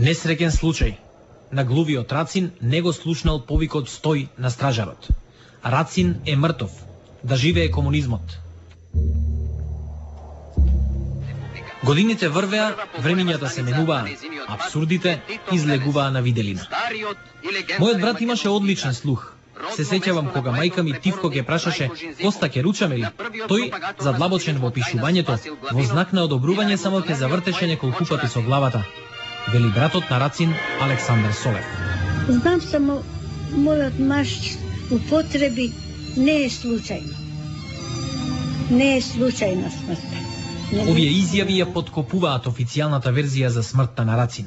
Несреќен случај. На глувиот Рацин не го слушнал повикот стој на стражарот. Рацин е мртов. Да живее комунизмот. Годините врвеа, времењата се менуваа, абсурдите излегуваа на виделина. Мојот брат имаше одличен слух. Се сеќавам кога мајка ми Тивко ке прашаше Коста ке ручаме ли? Тој, задлабочен во пишувањето, во знак на одобрување само ке завртеше неколку пати со главата вели братот на Рацин Александар Солев. Знам само мојот маш употреби не е случајно. Не е случајна смртта. Овие изјави ја подкопуваат официјалната верзија за смртта на Рацин.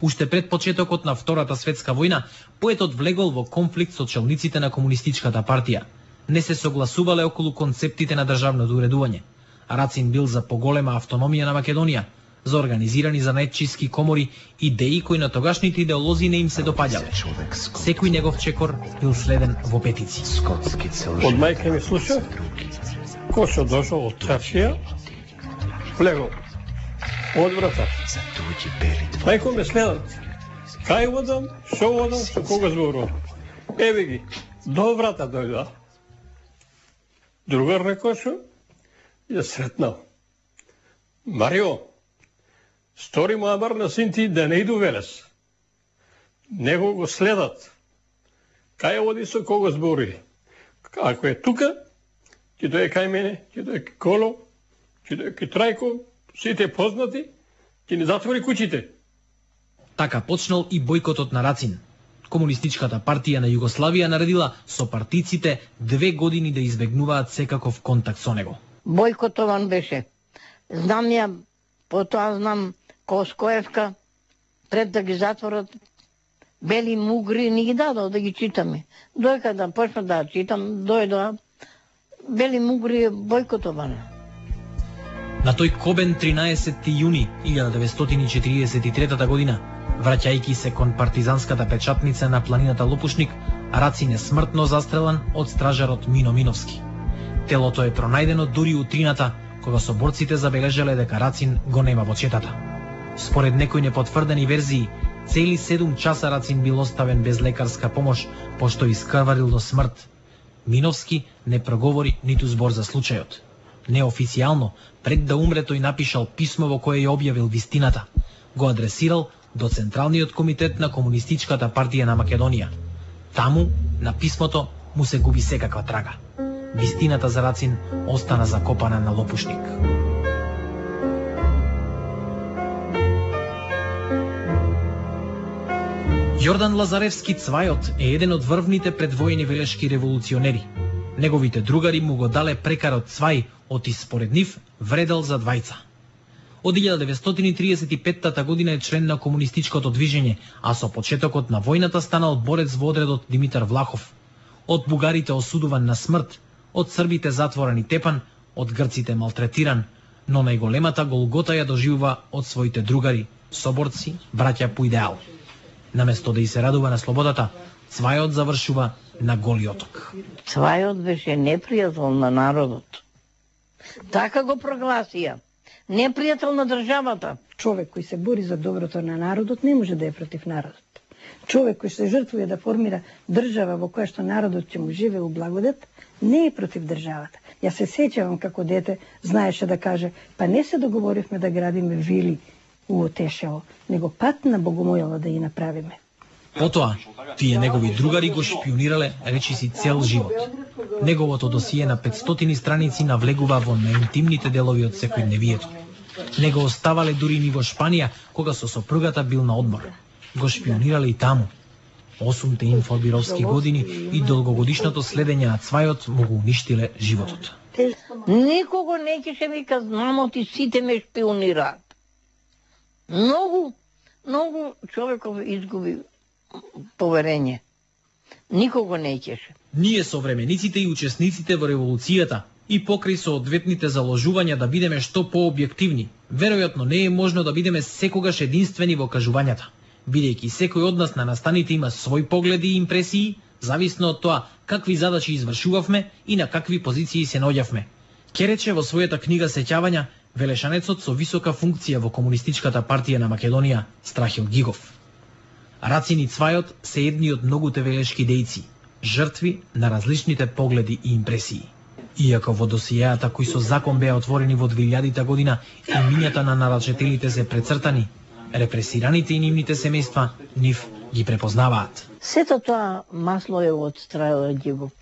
Уште пред почетокот на Втората светска војна, поетот влегол во конфликт со челниците на комунистичката партија. Не се согласувале околу концептите на државното уредување. Рацин бил за поголема автономија на Македонија, за организирани за најчиски комори идеи кои на тогашните идеолози не им се допаѓале. Секој негов чекор бил следен во петици. Од мајка ми слуша, Кошо дошол од Чаршија, влегол од врата. Мајко ме следат. Кај водам, шо водам, со кога зборувам. Еве ги, до врата дојда. Другар на Кошо, ја сретнал. Марио, Стори му Амар на синти да не иду велес. Него го следат. Кај оди со кого збори? Ако е тука, ќе дое кај мене, ќе дое кај Коло, ќе дое кај Трајко, сите познати, ќе ни затвори куќите. Така почнал и бойкотот на Рацин. Комунистичката партија на Југославија наредила со партиците две години да избегнуваат секаков контакт со него. Бойкотован беше. Знам ја, потоа знам Коскоевка, пред да ги затворат, бели мугри, ни ги дадо да ги читаме. Дојка да почна да читам, дојдоа, бели мугри бойкотована. На тој Кобен 13. јуни 1943 година, враќајки се кон партизанската печатница на планината Лопушник, Рацин е смртно застрелан од стражарот Мино Миновски. Телото е пронајдено дури утрината, кога соборците забележале дека Рацин го нема во четата. Според некои непотврдени верзии, цели 7 часа Рацин бил оставен без лекарска помош, пошто искрварил до смрт. Миновски не проговори ниту збор за случајот. Неофицијално, пред да умре тој напишал писмо во кое ја објавил вистината. Го адресирал до Централниот комитет на Комунистичката партија на Македонија. Таму, на писмото, му се губи секаква трага. Вистината за Рацин остана закопана на лопушник. Јордан Лазаревски Цвајот е еден од врвните предвојни велешки револуционери. Неговите другари му го дале прекарот Цвај, од испоред нив вредел за двајца. Од 1935 година е член на комунистичкото движење, а со почетокот на војната станал борец во одредот Димитар Влахов. Од бугарите осудуван на смрт, од србите затворен и тепан, од грците малтретиран, но најголемата голгота ја доживува од своите другари, соборци, браќа по идеал. Наместо да и се радува на слободата, Цвајот завршува на голиоток. Цвајот беше непријател на народот. Така го прогласија. Непријател на државата. Човек кој се бори за доброто на народот не може да е против народот. Човек кој се жртвува да формира држава во која што народот ќе му живе у благодет, не е против државата. Ја се сеќавам како дете знаеше да каже, па не се договоривме да градиме вили уотешео, него пат на Богомојава да ја направиме. Потоа, тие негови другари го шпионирале речиси цел живот. Неговото досие на 500 страници навлегува во наинтимните делови од секојдневието. Него оставале дури ни во Шпанија, кога со сопругата бил на одмор. Го шпионирале и таму. Осумте инфобировски години и долгогодишното следење на Цвајот му го уништиле животот. Никого не ќе се вика знамо ти сите ме шпионираат. Многу, многу човеков изгуби поверење. Никого не ќеше. Ние современиците и учесниците во револуцијата и покрај со одветните заложувања да бидеме што пообјективни, веројатно не е можно да бидеме секогаш единствени во кажувањата, бидејќи секој од нас на настаните има свој погледи и импресии, зависно од тоа какви задачи извршувавме и на какви позиции се наоѓавме. Керече во својата книга Сеќавања велешанецот со висока функција во Комунистичката партија на Македонија, Страхил Гигов. Рацин и Цвајот се едни од многуте велешки дејци, жртви на различните погледи и импресии. Иако во досијата кои со закон беа отворени во 2000 година имињата на нарачетелите се прецртани, репресираните и нивните семејства нив ги препознаваат. Сето тоа масло е од Страјот Дигов.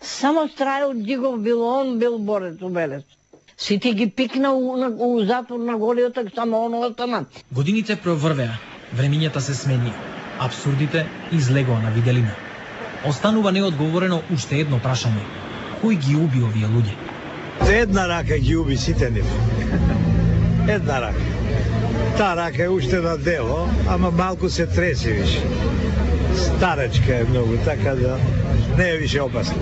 Само Страјот Дигов бил он, бил борец, Белето. Сите ги пикна у, на, у затвор на голиотак, само он остана. Годините проврвеа, времињата се смени, абсурдите излегоа на виделина. Останува неодговорено уште едно прашање. Кој ги уби овие луѓе? Една рака ги уби сите нив. Една рака. Та рака е уште на дело, ама малку се треси више. Старечка е многу, така да не е више опасно.